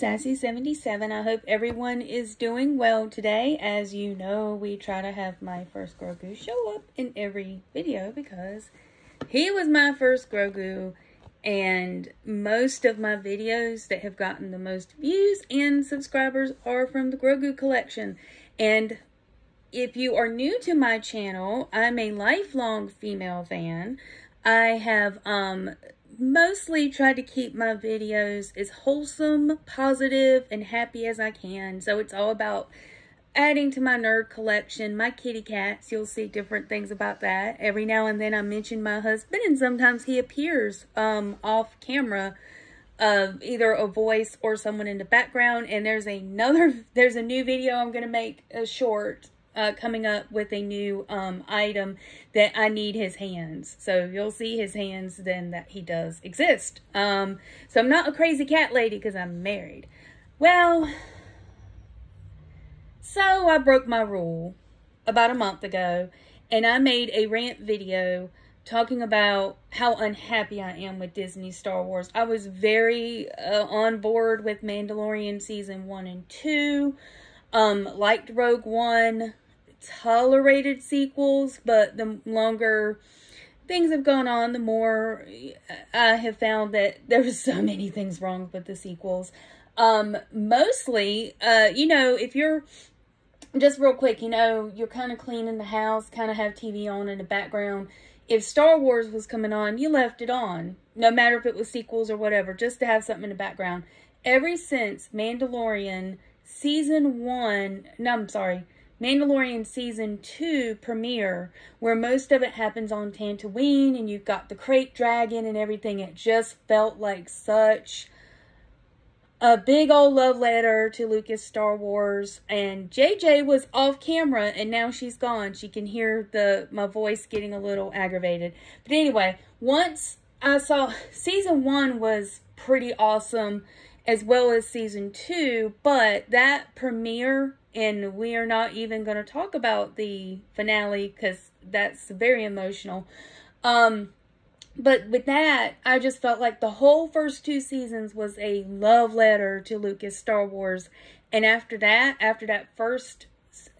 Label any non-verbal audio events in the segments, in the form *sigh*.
this is Sassy77. I hope everyone is doing well today. As you know, we try to have my first Grogu show up in every video because he was my first Grogu and most of my videos that have gotten the most views and subscribers are from the Grogu collection. And if you are new to my channel, I'm a lifelong female fan. I have um mostly tried to keep my videos as wholesome, positive, and happy as I can. So it's all about adding to my nerd collection, my kitty cats. You'll see different things about that. Every now and then I mention my husband, and sometimes he appears um, off camera of either a voice or someone in the background. And there's another, *laughs* there's a new video I'm going to make a short uh, coming up with a new um, item that I need his hands. So you'll see his hands then that he does exist. Um, so I'm not a crazy cat lady because I'm married. Well, so I broke my rule about a month ago and I made a rant video talking about how unhappy I am with Disney Star Wars. I was very uh, on board with Mandalorian season 1 and 2. Um, liked Rogue One, tolerated sequels, but the longer things have gone on, the more I have found that there was so many things wrong with the sequels. Um, mostly, uh, you know, if you're just real quick, you know, you're kind of cleaning the house, kind of have TV on in the background. If Star Wars was coming on, you left it on, no matter if it was sequels or whatever, just to have something in the background. Ever since Mandalorian season one, no, I'm sorry, Mandalorian Season 2 premiere, where most of it happens on Tatooine and you've got the krayt dragon and everything. It just felt like such a big old love letter to Lucas Star Wars. And JJ was off camera and now she's gone. She can hear the my voice getting a little aggravated. But anyway, once I saw Season 1 was pretty awesome as well as Season 2, but that premiere and we are not even going to talk about the finale because that's very emotional. Um, but with that, I just felt like the whole first two seasons was a love letter to Lucas Star Wars. And after that, after that first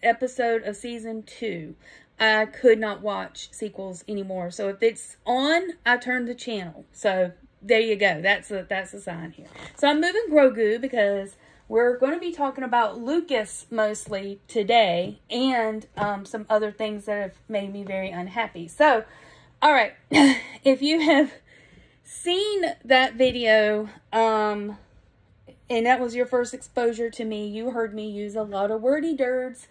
episode of season two, I could not watch sequels anymore. So if it's on, I turn the channel. So there you go. That's a that's a sign here. So I'm moving Grogu because we're going to be talking about Lucas mostly today and um, some other things that have made me very unhappy. So, all right, *laughs* if you have seen that video um, and that was your first exposure to me, you heard me use a lot of wordy dirds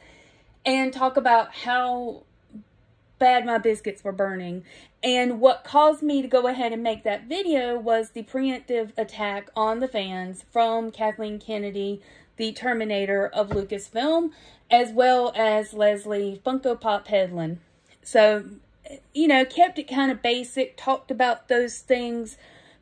and talk about how bad my biscuits were burning. And what caused me to go ahead and make that video was the preemptive attack on the fans from Kathleen Kennedy, the Terminator of Lucasfilm, as well as Leslye Funko Pop Headland. So, you know, kept it kind of basic, talked about those things,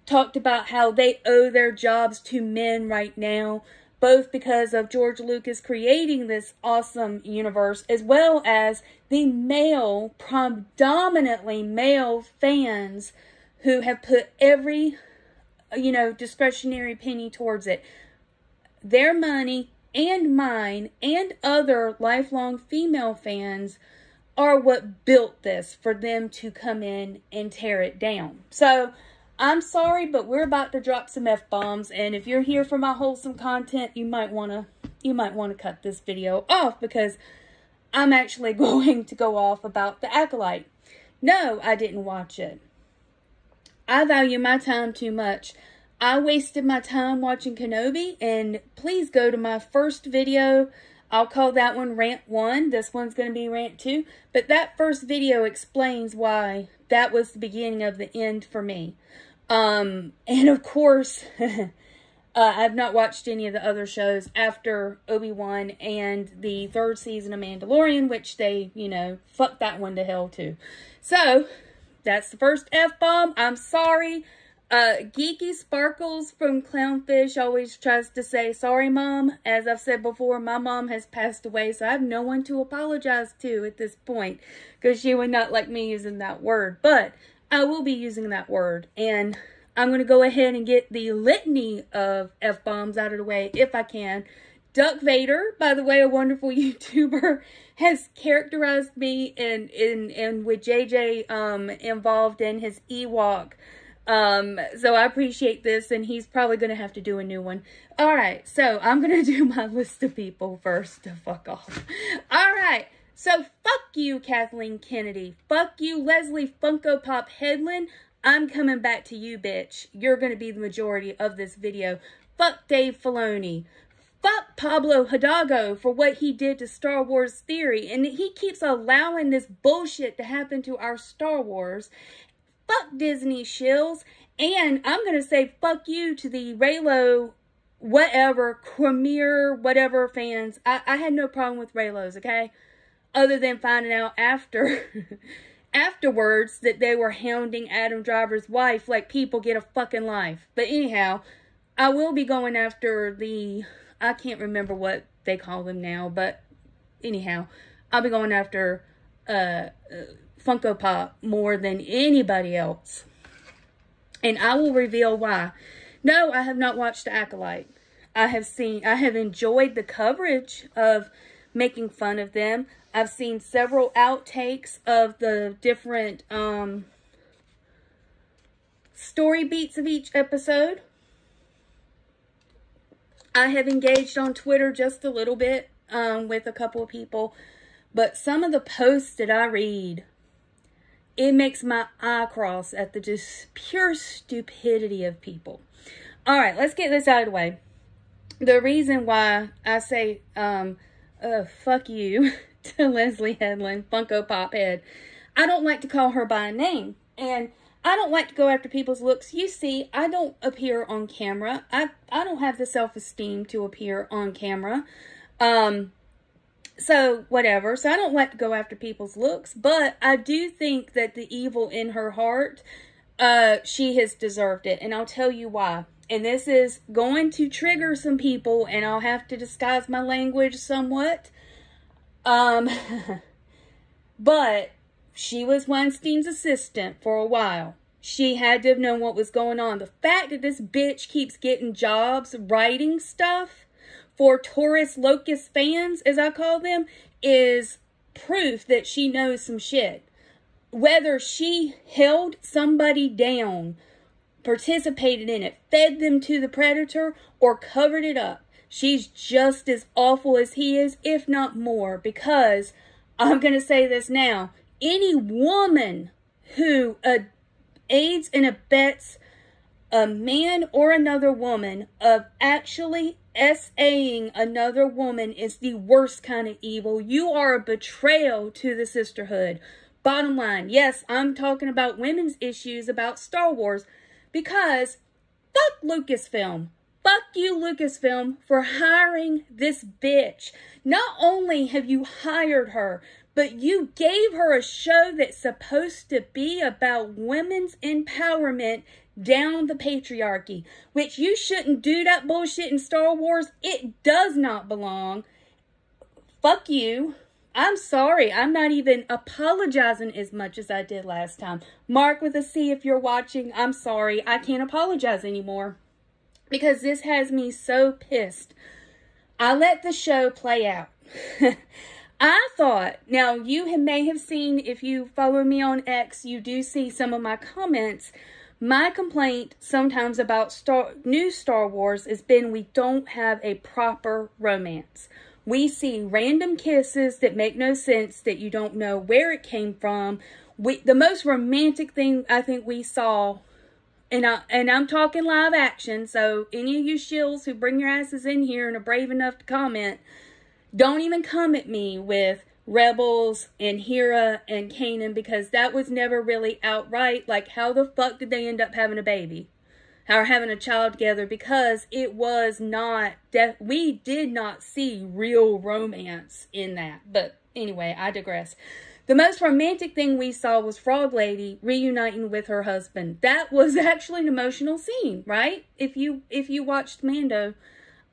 talked about how they owe their jobs to men right now, both because of George Lucas creating this awesome universe, as well as the male, predominantly male fans who have put every, you know, discretionary penny towards it. Their money and mine and other lifelong female fans are what built this for them to come in and tear it down. So, I'm sorry, but we're about to drop some F-bombs, and if you're here for my wholesome content, you might want to you might want to cut this video off because I'm actually *laughs* going to go off about The Acolyte. No, I didn't watch it. I value my time too much. I wasted my time watching Kenobi, and please go to my first video. I'll call that one Rant 1. This one's going to be Rant 2. But that first video explains why that was the beginning of the end for me. Um, and of course, *laughs* uh, I've not watched any of the other shows after Obi-Wan and the third season of Mandalorian, which they, you know, fuck that one to hell too. So, that's the first F-bomb. I'm sorry. Uh, Geeky Sparkles from Clownfish always tries to say, sorry, Mom. As I've said before, my mom has passed away, so I have no one to apologize to at this point because she would not like me using that word. But I will be using that word. And I'm going to go ahead and get the litany of F-bombs out of the way if I can. Duck Vader, by the way, a wonderful *laughs* YouTuber, has characterized me and in, in with JJ um, involved in his Ewok. Um, so I appreciate this, and he's probably going to have to do a new one. All right, so I'm going *laughs* to do my list of people first to fuck off. All right, so fuck you, Kathleen Kennedy. Fuck you, Leslye Funko Pop Headland. I'm coming back to you, bitch. You're going to be the majority of this video. Fuck Dave Filoni. Fuck Pablo Hidalgo for what he did to Star Wars Theory. And he keeps allowing this bullshit to happen to our Star Wars. Fuck Disney shills. And I'm going to say fuck you to the Reylo, whatever, Cremier, whatever fans. I, I had no problem with Reylos, okay? Other than finding out after... *laughs* afterwards that they were hounding Adam Driver's wife like people get a fucking life. But anyhow, I will be going after the, I can't remember what they call them now, but anyhow, I'll be going after uh, uh, Funko Pop more than anybody else. And I will reveal why. No, I have not watched Acolyte. I have seen, I have enjoyed the coverage of making fun of them. I've seen several outtakes of the different um, story beats of each episode. I have engaged on Twitter just a little bit um, with a couple of people, but some of the posts that I read, it makes my eye cross at the just pure stupidity of people. All right, let's get this out of the way. The reason why I say, um, uh, fuck you *laughs* to Leslye Headland, Funko Pop Head. I don't like to call her by name. And I don't like to go after people's looks. You see, I don't appear on camera. I, I don't have the self-esteem to appear on camera. Um, so, whatever. So, I don't like to go after people's looks. But I do think that the evil in her heart, uh, she has deserved it. And I'll tell you why. And this is going to trigger some people. And I'll have to disguise my language somewhat. Um, *laughs* but she was Weinstein's assistant for a while. She had to have known what was going on. The fact that this bitch keeps getting jobs writing stuff for tourist locust fans, as I call them, is proof that she knows some shit. Whether she held somebody down, participated in it, fed them to the predator, or covered it up, she's just as awful as he is, if not more, because I'm going to say this now. Any woman who uh, aids and abets a man or another woman of actually SAing another woman is the worst kind of evil. You are a betrayal to the sisterhood. Bottom line, yes, I'm talking about women's issues about Star Wars because fuck Lucasfilm. Fuck you, Lucasfilm, for hiring this bitch. Not only have you hired her, but you gave her a show that's supposed to be about women's empowerment down the patriarchy, which you shouldn't do that bullshit in Star Wars. It does not belong. Fuck you. I'm sorry. I'm not even apologizing as much as I did last time. Mark with a C if you're watching. I'm sorry. I can't apologize anymore because this has me so pissed. I let the show play out. *laughs* I thought, now you may have seen, if you follow me on X, you do see some of my comments. My complaint sometimes about Star, new Star Wars has been we don't have a proper romance. We see random kisses that make no sense, that you don't know where it came from. We, the most romantic thing I think we saw and I and I'm talking live action, so any of you shills who bring your asses in here and are brave enough to comment, don't even come at me with Rebels and Hera and Kanan because that was never really outright. Like, how the fuck did they end up having a baby? Or having a child together because it was not, we did not see real romance in that. But anyway, I digress. The most romantic thing we saw was Frog Lady reuniting with her husband. That was *laughs* actually an emotional scene, right? If you if you watched Mando.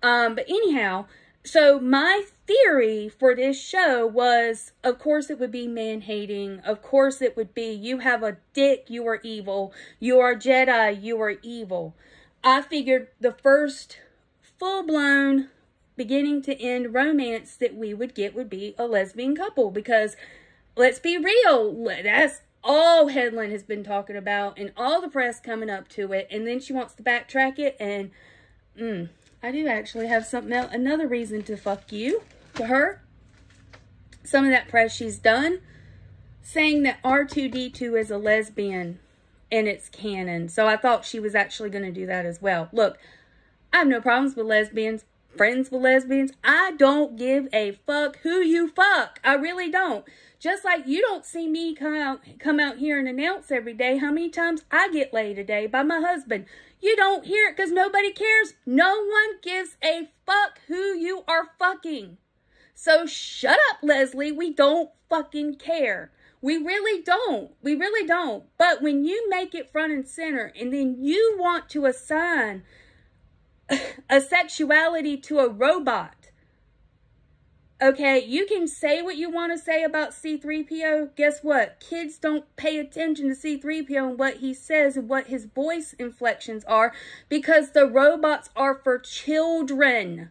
Um, but anyhow, so my theory for this show was of course it would be man hating of course it would be you have a dick you are evil. You are jedi you are evil. I figured the first full-blown beginning to end romance that we would get would be a lesbian couple because let's be real that's all Headland has been talking about and all the press coming up to it and then she wants to backtrack it and mm, I do actually have something else, another reason to fuck you to her. Some of that press she's done saying that R2D2 is a lesbian and it's canon. So I thought she was actually going to do that as well. Look, I have no problems with lesbians, friends with lesbians. I don't give a fuck who you fuck. I really don't. Just like you don't see me come out come out here and announce every day how many times I get laid a day by my husband. You don't hear it because nobody cares. No one gives a fuck who you are fucking. So shut up, Leslye. We don't fucking care. We really don't. We really don't. But when you make it front and center and then you want to assign *sighs* a sexuality to a robot Okay, you can say what you want to say about C3PO. Guess what? Kids don't pay attention to C3PO and what he says and what his voice inflections are because the robots are for children.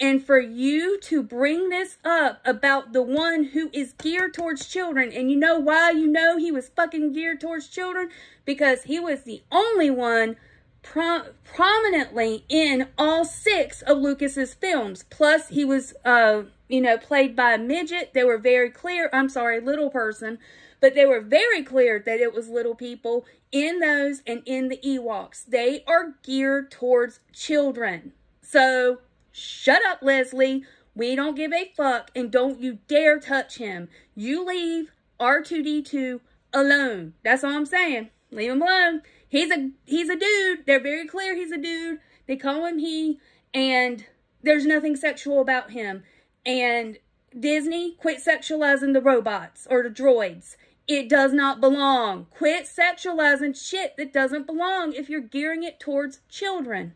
And for you to bring this up about the one who is geared towards children, and you know why you know he was fucking geared towards children? Because he was the only one pro prominently in all six of Lucas's films. Plus, he was, uh, you know, played by a midget. They were very clear. I'm sorry, little person. But they were very clear that it was little people in those and in the Ewoks. They are geared towards children. So, shut up, Leslye. We don't give a fuck and don't you dare touch him. You leave R2D2 alone. That's all I'm saying. Leave him alone. He's a he's a dude. They're very clear he's a dude. They call him he and there's nothing sexual about him. And Disney, quit sexualizing the robots or the droids. It does not belong. Quit sexualizing shit that doesn't belong if you're gearing it towards children.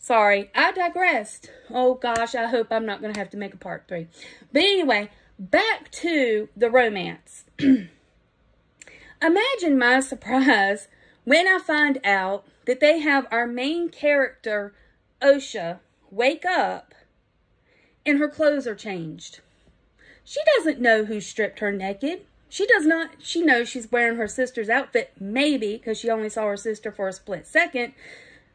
Sorry, I digressed. Oh gosh, I hope I'm not going to have to make a part three. But anyway, back to the romance. *clears throat* Imagine my *laughs* surprise when I find out that they have our main character, Osha, wake up and her clothes are changed. She doesn't know who stripped her naked. She does not, she knows she's wearing her sister's outfit, maybe, because she only saw her sister for a split second.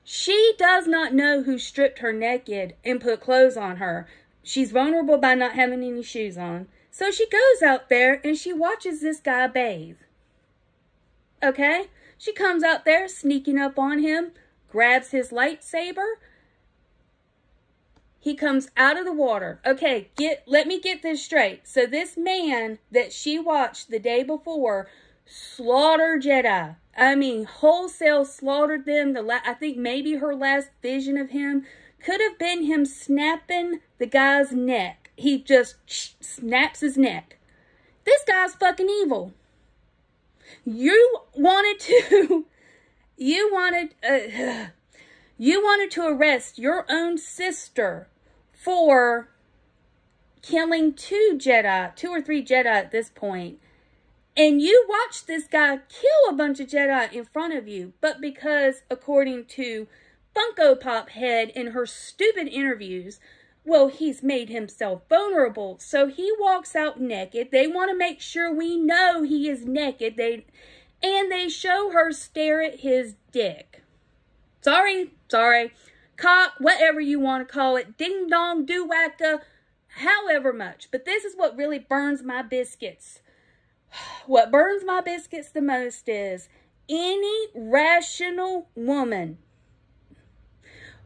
She does not know who stripped her naked and put clothes on her. She's vulnerable by not having any shoes on. So she goes out there and she watches this guy bathe. Okay? She comes out there, sneaking up on him, grabs his lightsaber. He comes out of the water. Okay, get let me get this straight. So this man that she watched the day before slaughtered Jedi. I mean, wholesale slaughtered them. The la I think maybe her last vision of him could have been him snapping the guy's neck. He just snaps his neck. This guy's fucking evil. You wanted to, *laughs* you wanted, uh, *sighs* you wanted to arrest your own sister for killing two Jedi, two or three Jedi at this point, and you watched this guy kill a bunch of Jedi in front of you, but because, according to Funko Pop Head in her stupid interviews, well, he's made himself vulnerable. So he walks out naked. They want to make sure we know he is naked. They and they show her stare at his dick. Sorry, sorry. Cock, whatever you want to call it. Ding dong, do wacka, however much. But this is what really burns my biscuits. *sighs* What burns my biscuits the most is any rational woman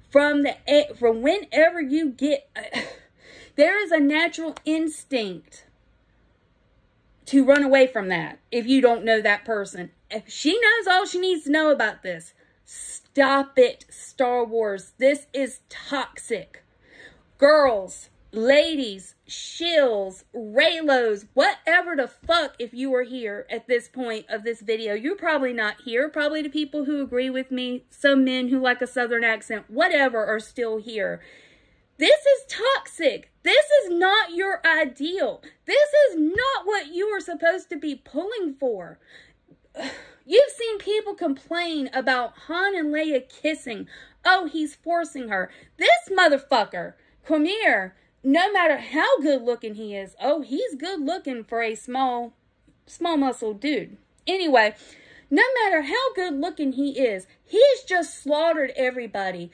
from the from whenever you get *sighs* there is a natural instinct to run away from that if you don't know that person. If she knows all she needs to know about this. Stop it star wars. This is toxic. Girls ladies, shills, Reylos, whatever the fuck if you are here at this point of this video. You're probably not here. Probably the people who agree with me, some men who like a southern accent, whatever, are still here. This is toxic. This is not your ideal. This is not what you are supposed to be pulling for. *sighs* You've seen people complain about Han and Leia kissing. Oh, he's forcing her. This motherfucker, Cormier, no matter how good looking he is, oh, he's good looking for a small, small muscle dude. Anyway, no matter how good looking he is, he's just slaughtered everybody.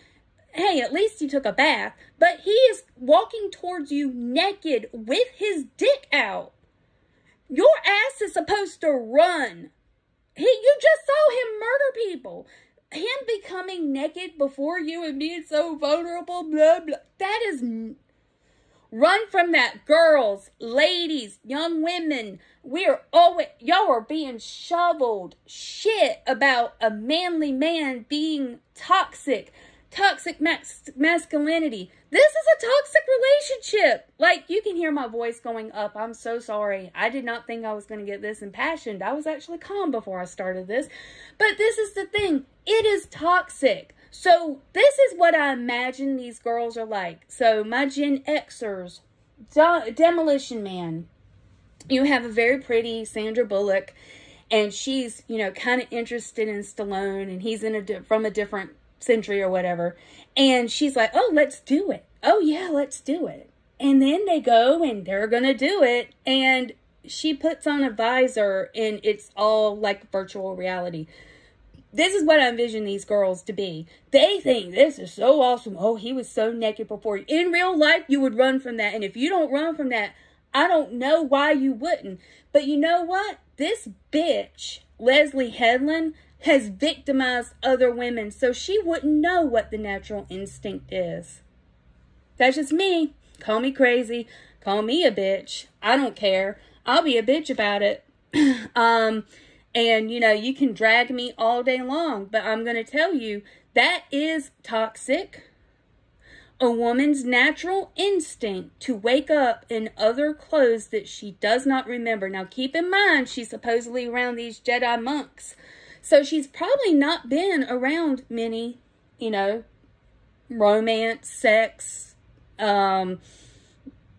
Hey, at least he took a bath, but he is walking towards you naked with his dick out. Your ass is supposed to run. He, you just saw him murder people. Him becoming naked before you and being so vulnerable, blah, blah. That is. Run from that. Girls, ladies, young women. We're always. Y'all are being shoveled shit about a manly man being toxic toxic mas- masculinity. This is a toxic relationship. Like, you can hear my voice going up. I'm so sorry. I did not think I was going to get this impassioned. I was actually calm before I started this. But this is the thing it is toxic. So, this is what I imagine these girls are like. So, my Gen Xers, De- Demolition Man, you have a very pretty Sandra Bullock and she's you know kind of interested in Stallone and he's in a from a different century or whatever. And she's like, oh, let's do it. Oh, yeah, let's do it. And then they go and they're to do it. And she puts on a visor and it's all like virtual reality. This is what I envision these girls to be. They think this is so awesome. Oh, he was so naked before. In real life, you would run from that. And if you don't run from that, I don't know why you wouldn't. But you know what? This bitch, Leslye Headland, has victimized other women so she wouldn't know what the natural instinct is. That's just me. Call me crazy. Call me a bitch. I don't care. I'll be a bitch about it. *clears throat* um, and you know, you can drag me all day long, but I'm going to tell you that is toxic. A woman's natural instinct to wake up in other clothes that she does not remember. Now, keep in mind, she's supposedly around these Jedi monks so she's probably not been around many, you know, romance, sex, um,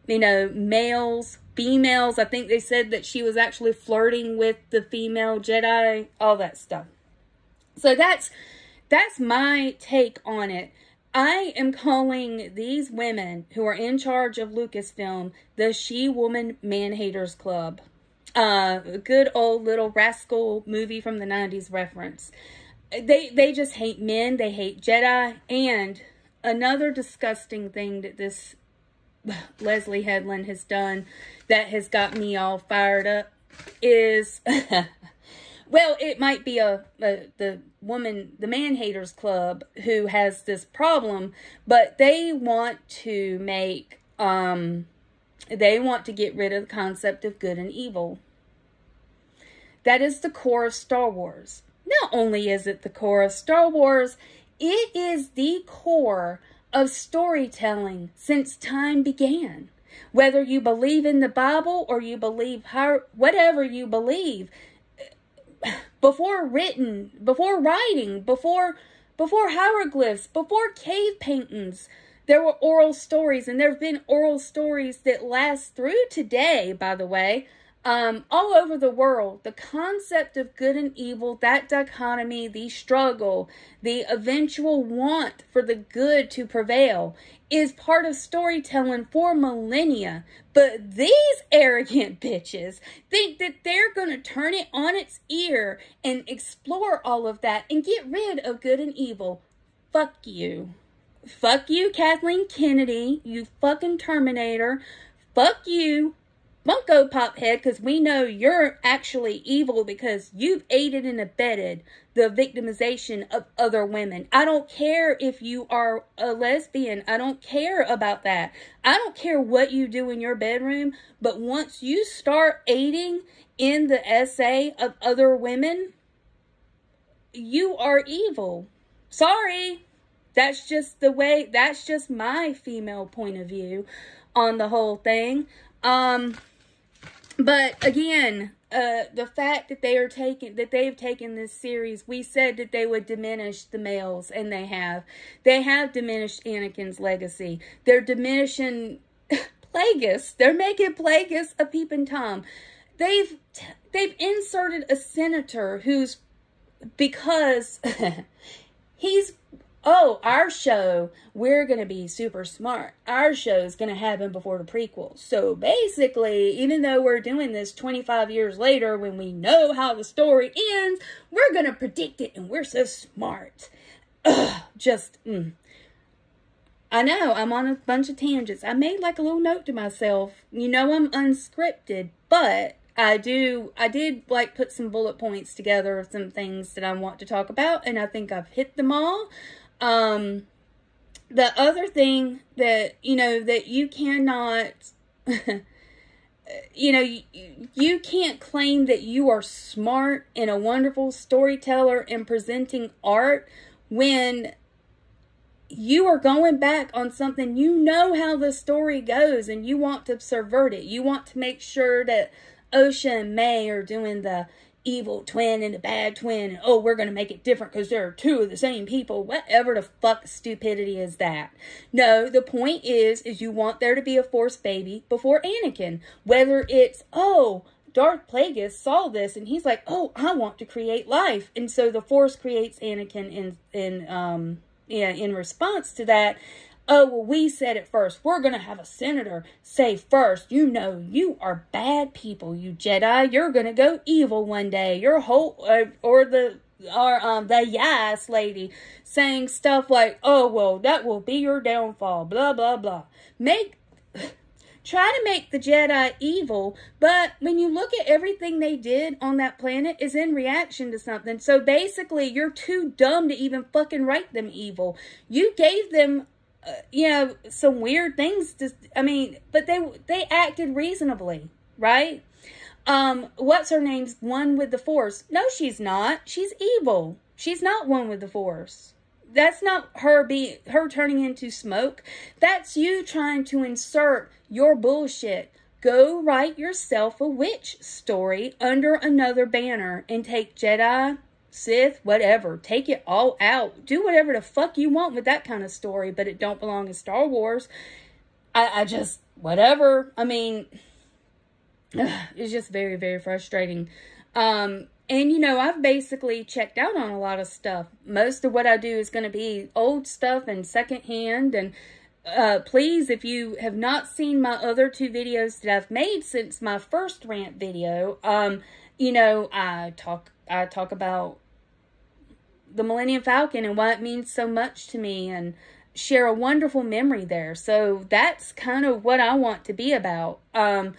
you know, males, females. I think they said that she was actually flirting with the female Jedi, all that stuff. So that's that's my take on it. I am calling these women who are in charge of Lucasfilm the She Woman Man Haters Club. Uh, good old little rascal movie from the 90s reference. They they just hate men, they hate Jedi, and another disgusting thing that this Leslye Headland has done that has got me all fired up is *laughs* well, it might be a, a, the woman, the man haters club who has this problem, but they want to make um they want to get rid of the concept of good and evil. That is the core of Star Wars. Not only is it the core of Star Wars, it is the core of storytelling since time began. Whether you believe in the Bible or you believe how, whatever you believe, *sighs* before written, before writing, before before hieroglyphs, before cave paintings, there were oral stories, and there have been oral stories that last through today, by the way, um, all over the world, the concept of good and evil, that dichotomy, the struggle, the eventual want for the good to prevail, is part of storytelling for millennia. But these arrogant *laughs* bitches think that they're going to turn it on its ear and explore all of that and get rid of good and evil. Fuck you. Fuck you, Kathleen Kennedy, you fucking Terminator. Fuck you, Funko Pop head, because we know you're actually evil because you've aided and abetted the victimization of other women. I don't care if you are a lesbian. I don't care about that. I don't care what you do in your bedroom, but once you start aiding in the essay of other women, you are evil. Sorry. That's just the way, that's just my female point of view on the whole thing. Um, but again, uh, the fact that they are taking that they've taken this series, we said that they would diminish the males, and they have. They have diminished Anakin's legacy. They're diminishing *laughs* Plagueis. They're making Plagueis a peeping tom. They've they've inserted a senator who's because *laughs* he's oh, our show, we're going to be super smart. Our show is going to happen before the prequel. So basically, even though we're doing this 25 years later when we know how the story ends, we're going to predict it and we're so smart. Ugh, just, mm. I know, I'm on a bunch of tangents. I made like a little note to myself. You know I'm unscripted, but I do, I did like put some bullet points together of some things that I want to talk about, and I think I've hit them all. Um, the other thing that, you know, that you cannot, *laughs* you know, you, you can't claim that you are smart and a wonderful storyteller in presenting art when you are going back on something you know how the story goes and you want to subvert it. You want to make sure that Osha and Mae are doing the evil twin and a bad twin, and oh, we're going to make it different because there are two of the same people. Whatever the fuck stupidity is that? No, the point is, is you want there to be a Force baby before Anakin. Whether it's, oh, Darth Plagueis saw this and he's like, oh, I want to create life. And so the Force creates Anakin in, in, um, yeah, in response to that oh, well, we said it first. We're going to have a senator say first, you know, you are bad people, you Jedi. You're going to go evil one day. Your whole, uh, or the, or um, the yes lady saying stuff like, oh, well, that will be your downfall, blah, blah, blah. Make, *sighs* try to make the Jedi evil, but when you look at everything they did on that planet is in reaction to something. So basically, you're too dumb to even fucking write them evil. You gave them uh, you know, some weird things. To, I mean, but they they acted reasonably, right? Um, what's her name's one with the Force? No, she's not. She's evil. She's not one with the Force. That's not her be her turning into smoke. That's you trying to insert your bullshit. Go write yourself a witch story under another banner and take Jedi Sith, whatever. Take it all out. Do whatever the fuck you want with that kind of story, but it don't belong in Star Wars. I, I just, whatever. I mean, *sighs* it's just very, very frustrating. Um, and, you know, I've basically checked out on a lot of stuff. Most of what I do is going to be old stuff and secondhand. And uh, please, if you have not seen my other two videos that I've made since my first rant video, um, you know, I talk I talk about the Millennium Falcon and why it means so much to me and share a wonderful memory there. So that's kind of what I want to be about. Um,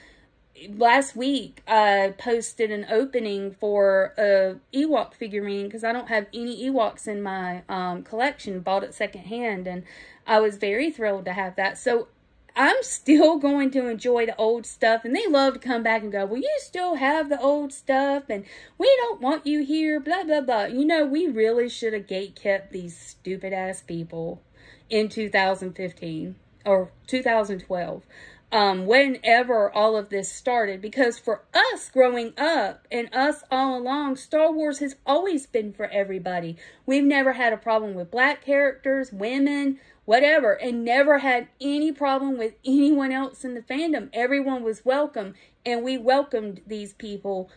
last week I posted an opening for a Ewok figurine because I don't have any Ewoks in my um, collection, bought it secondhand, and I was very thrilled to have that. So I'm still *laughs* going to enjoy the old stuff. And they love to come back and go, well, you still have the old stuff and we don't want you here, blah, blah, blah. You know, we really should have gate kept these stupid ass people in 2015 or 2012. Um, whenever all of this started, because for us growing up and us all along, Star Wars has always been for everybody. We've never had a problem with black characters, women, whatever, and never had any problem with anyone else in the fandom. Everyone was welcome, and we welcomed these people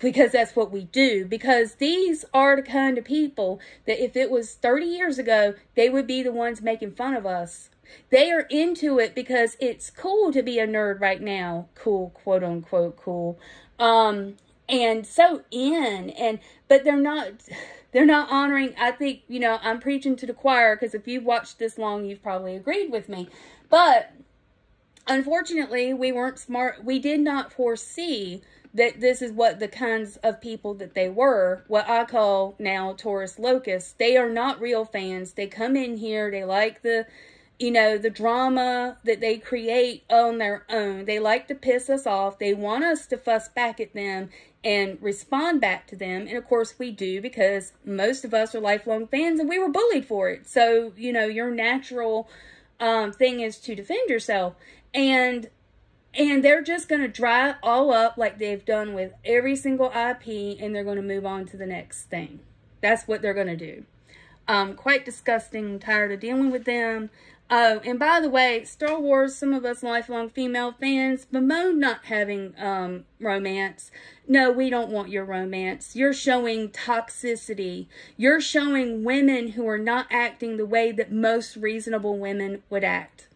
because that's what we do. Because these are the kind of people that if it was 30 years ago, they would be the ones making fun of us. They are into it because it's cool to be a nerd right now. Cool, quote unquote, cool. Um, and so in, and, but they're not they're not honoring i think you know i'm preaching to the choir because if you've watched this long you've probably agreed with me. But unfortunately we weren't smart we did not foresee that this is what the kinds of people that they were what i call now tourist locusts. They are not real fans. They come in here they like the you know, the drama that they create on their own. They like to piss us off. They want us to fuss back at them and respond back to them. And of course, we do because most of us are lifelong fans and we were bullied for it. So, you know, your natural um, thing is to defend yourself. And And they're just going to dry all up like they've done with every single IP and they're going to move on to the next thing. That's what they're going to do. Um, quite disgusting, tired of dealing with them. Oh, and by the way, Star Wars, some of us lifelong female fans bemoan not having um, romance. No, we don't want your romance. You're showing toxicity. You're showing women who are not acting the way that most reasonable women would act.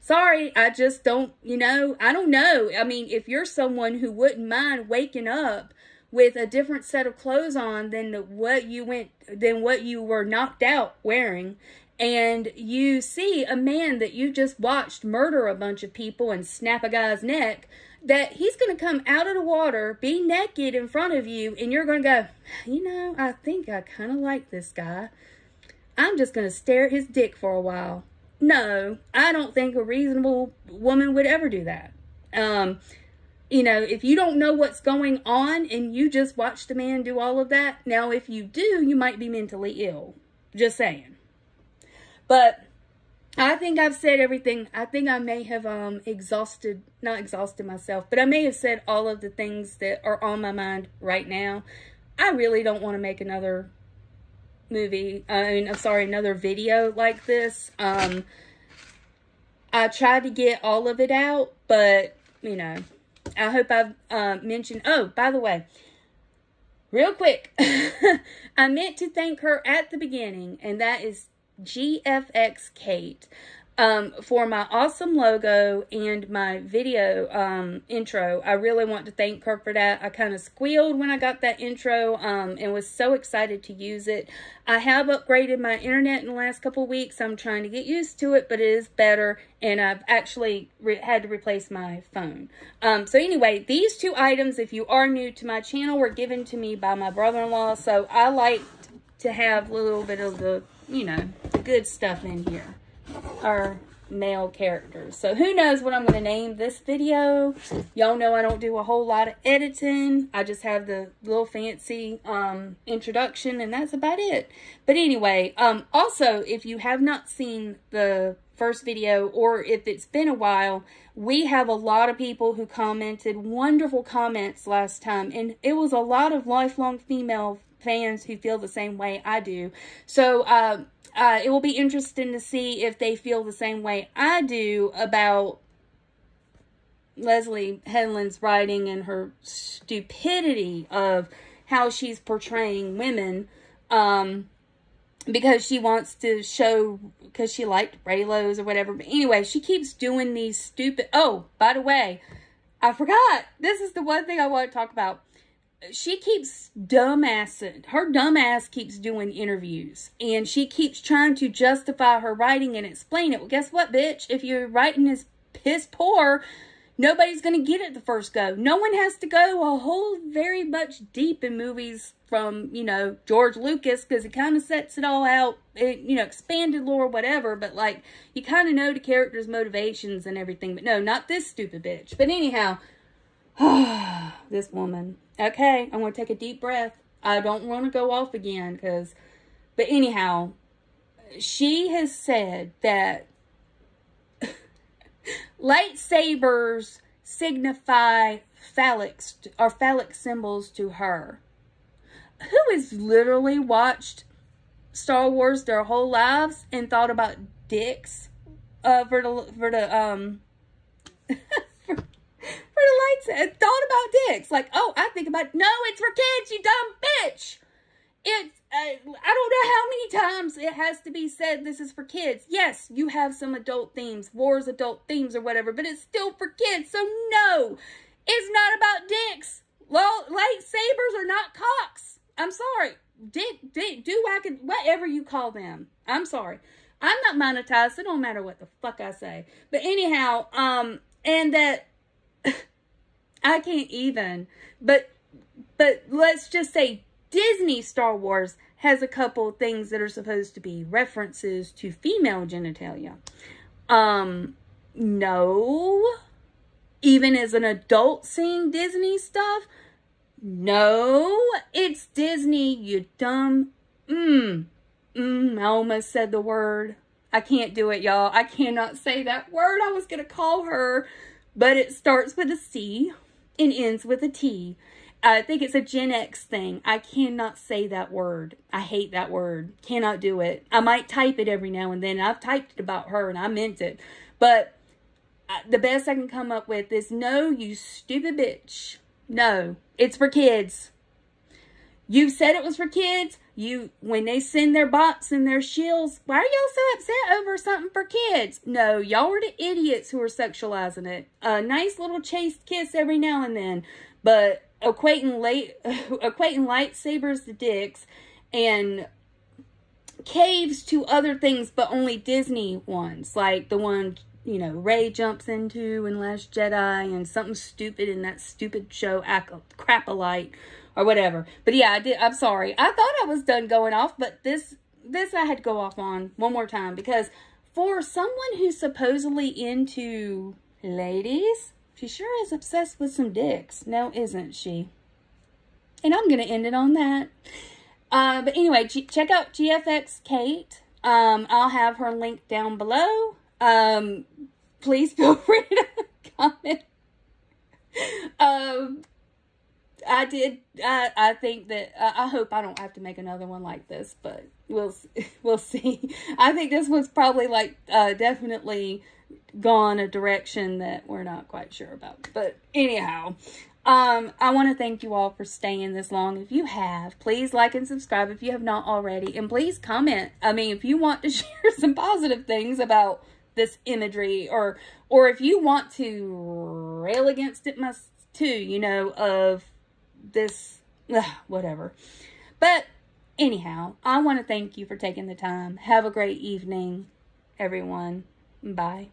Sorry, I just don't, you know, I don't know. I mean, if you're someone who wouldn't mind waking up with a different set of clothes on than what you went than what you were knocked out wearing and you see a man that you just watched murder a bunch of people and snap a guy's neck, that he's going to come out of the water, be naked in front of you, and you're going to go, you know, I think I kind of like this guy. I'm just going to stare at his dick for a while. No, I don't think a reasonable woman would ever do that. Um, you know, if you don't know what's going on and you just watched a man do all of that, now if you do, you might be mentally ill. Just saying. But I think I've said everything. I think I may have um exhausted, not exhausted myself, but I may have said all of the things that are on my mind right now. I really don't want to make another movie. I mean, I'm sorry, another video like this. Um, I tried to get all of it out, but, you know, I hope I've uh, mentioned. Oh, by the way, real quick, *laughs* I meant to thank her at the beginning, and that is GFX Kate um, for my awesome logo and my video um, intro. I really want to thank her for that. I kind of squealed when I got that intro um, and was so excited to use it. I have upgraded my internet in the last couple weeks. I'm trying to get used to it, but it is better, and I've actually had to replace my phone. Um, so anyway, these two items, if you are new to my channel, were given to me by my brother-in-law, so I like to have a little bit of the you know, good stuff in here are male characters. So who knows what I'm going to name this video. Y'all know I don't do a whole lot of editing. I just have the little fancy um, introduction and that's about it. But anyway, um, also if you have not seen the first video or if it's been a while, we have a lot of people who commented wonderful comments last time and it was a lot of lifelong female fans who feel the same way I do. So uh, uh, it will be interesting to see if they feel the same way I do about Leslye Headland's writing and her stupidity of how she's portraying women. Um, because she wants to show, because she liked Reylos or whatever. But anyway, she keeps doing these stupid, oh, by the way, I forgot. This is the one thing I want to talk about she keeps dumbassing. Her dumbass keeps doing interviews. And she keeps trying to justify her writing and explain it. Well, guess what, bitch? If your writing is piss poor, nobody's going to get it the first go. No one has to go a whole very much deep in movies from, you know, George Lucas because he kind of sets it all out, it, you know, expanded lore, whatever. But, like, you kind of know the character's motivations and everything. But no, not this stupid bitch. But anyhow, *sighs* this woman. Okay, I'm going to take a deep breath. I don't want to go off again because, but anyhow, she has said that *laughs* lightsabers signify phallics or phallic symbols to her. Who has literally watched Star Wars their whole lives and thought about dicks uh, for the for the um *laughs* and thought about dicks. Like, oh, I think about, no, it's for kids, you dumb bitch. It's, uh, I don't know how many times it has to be said this is for kids. Yes, you have some adult themes, wars adult themes or whatever, but it's still for kids. So no, it's not about dicks. Well, lightsabers are not cocks. I'm sorry. Dick, dick, do I can, whatever you call them. I'm sorry. I'm not monetized. So it don't matter what the fuck I say. But anyhow, um, and that *laughs* I can't even. But but let's just say Disney Star Wars has a couple things that are supposed to be references to female genitalia. Um no. Even as an adult seeing Disney stuff, no, it's Disney, you dumb. Mmm. Mmm, I almost said the word. I can't do it, y'all. I cannot say that word. I was going to call her but it starts with a C and ends with a T. I think it's a Gen X thing. I cannot say that word. I hate that word. Cannot do it. I might type it every now and then. I've typed it about her and I meant it. But uh, the best I can come up with is no, you stupid bitch. No, it's for kids. You said it was for kids. You, when they send their bots and their shills, why are y'all so upset over something for kids? No, y'all are the idiots who are sexualizing it. A nice little chaste kiss every now and then, but equating late, *laughs* equating lightsabers to dicks and caves to other things, but only Disney ones, like the one you know, Rey jumps into in Last Jedi and something stupid in that stupid show, Crapalite or whatever. But yeah, I did. I'm sorry. I thought I was done going off, but this this I had to go off on one more time because for someone who's supposedly into ladies, she sure is obsessed with some dicks. Now, isn't she? And I'm going to end it on that. Uh, but anyway, G check out GFX Kate. Um, I'll have her link down below. Um, please *laughs* feel free to comment. Um, I did. I I think that I hope I don't have to make another one like this, but we'll *laughs* we'll see. I think this was probably like uh, definitely gone a direction that we're not quite sure about. But anyhow, um, I want to thank you all for staying this long. If you have, please like and subscribe if you have not already, and please comment. I mean, if you want to *laughs* share some positive things about this imagery or or if you want to rail against it must too you know of this ugh, whatever. But anyhow i want to thank you for taking the time. Have a great evening everyone. Bye